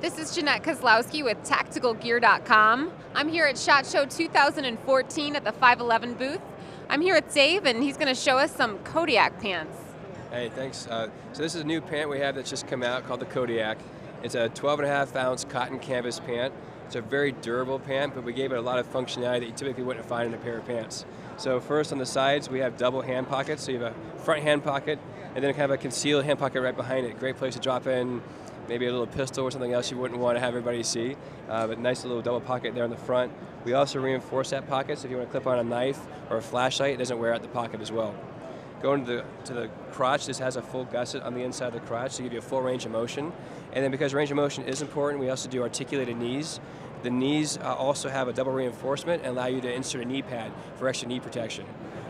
This is Jeanette Kozlowski with TacticalGear.com. I'm here at SHOT Show 2014 at the 511 booth. I'm here with Dave, and he's going to show us some Kodiak pants. Hey, thanks. Uh, so this is a new pant we have that's just come out called the Kodiak. It's a 12 and a half ounce cotton canvas pant. It's a very durable pant, but we gave it a lot of functionality that you typically wouldn't find in a pair of pants. So first on the sides, we have double hand pockets. So you have a front hand pocket, and then kind of a concealed hand pocket right behind it. Great place to drop in maybe a little pistol or something else you wouldn't want to have everybody see. Uh, but nice little double pocket there in the front. We also reinforce that pocket, so if you want to clip on a knife or a flashlight, it doesn't wear out the pocket as well. Going to the, to the crotch, this has a full gusset on the inside of the crotch to give you a full range of motion. And then because range of motion is important, we also do articulated knees. The knees uh, also have a double reinforcement and allow you to insert a knee pad for extra knee protection.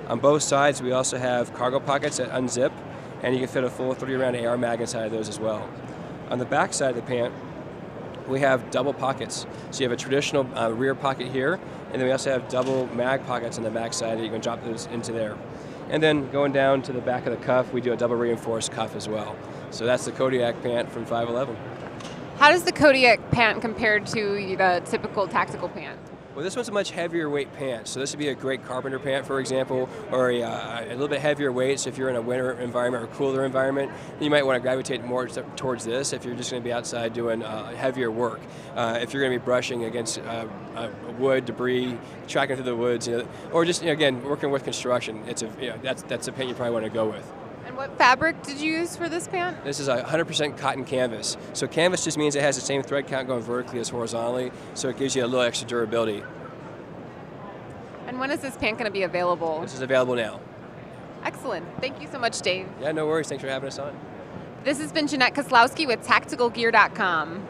On both sides, we also have cargo pockets that unzip, and you can fit a full 30 round AR mag inside of those as well. On the back side of the pant, we have double pockets. So you have a traditional uh, rear pocket here, and then we also have double mag pockets on the back side that you can drop those into there. And then going down to the back of the cuff, we do a double reinforced cuff as well. So that's the Kodiak pant from 511. How does the Kodiak pant compare to the typical tactical pant? Well, this one's a much heavier weight pant, so this would be a great carpenter pant, for example, or a, uh, a little bit heavier weight. So if you're in a winter environment or cooler environment, you might want to gravitate more towards this. If you're just going to be outside doing uh, heavier work, uh, if you're going to be brushing against uh, wood debris, tracking through the woods, you know, or just you know, again working with construction, it's a you know, that's that's a pant you probably want to go with. And what fabric did you use for this pant? This is a 100% cotton canvas. So canvas just means it has the same thread count going vertically as horizontally, so it gives you a little extra durability. And when is this pant going to be available? This is available now. Excellent. Thank you so much, Dave. Yeah, no worries. Thanks for having us on. This has been Jeanette Kozlowski with TacticalGear.com.